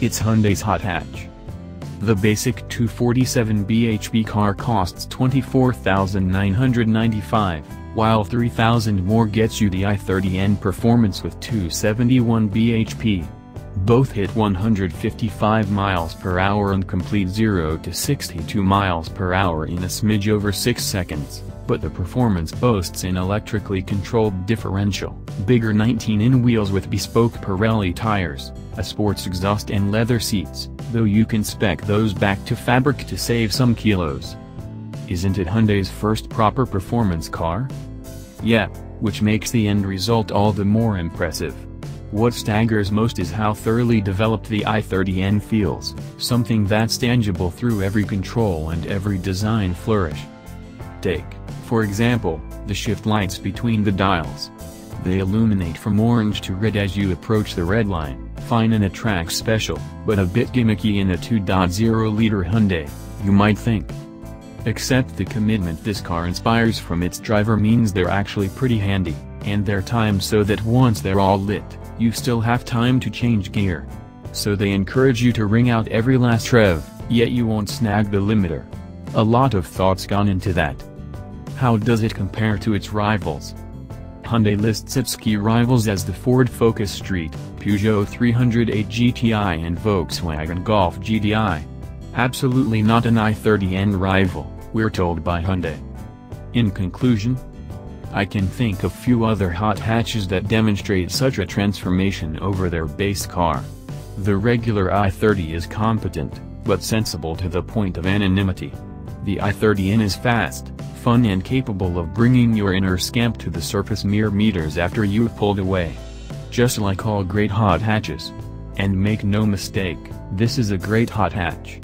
It's Hyundai's hot hatch. The basic 247 bhp car costs 24,995, while 3000 more gets you the i30N Performance with 271 bhp. Both hit 155 miles per hour and complete 0 to 62 miles per hour in a smidge over 6 seconds, but the performance boasts an electrically controlled differential, bigger 19-in wheels with bespoke Pirelli tires, a sports exhaust and leather seats, though you can spec those back to fabric to save some kilos. Isn't it Hyundai's first proper performance car? Yep, which makes the end result all the more impressive. What staggers most is how thoroughly developed the i30N feels, something that's tangible through every control and every design flourish. Take, for example, the shift lights between the dials. They illuminate from orange to red as you approach the red line, fine and a track special, but a bit gimmicky in a 2.0-liter Hyundai, you might think. Except the commitment this car inspires from its driver means they're actually pretty handy, and they're timed so that once they're all lit, you still have time to change gear. So they encourage you to ring out every last rev, yet you won't snag the limiter. A lot of thoughts gone into that. How does it compare to its rivals? Hyundai lists its key rivals as the Ford Focus ST, Peugeot 308 GTI and Volkswagen Golf GTI. Absolutely not an i30N rival, we're told by Hyundai. In conclusion, I can think of few other hot hatches that demonstrate such a transformation over their base car. The regular i30 is competent, but sensible to the point of anonymity. The i30N is fast, fun and capable of bringing your inner scamp to the surface mere meters after you've pulled away. Just like all great hot hatches. And make no mistake, this is a great hot hatch.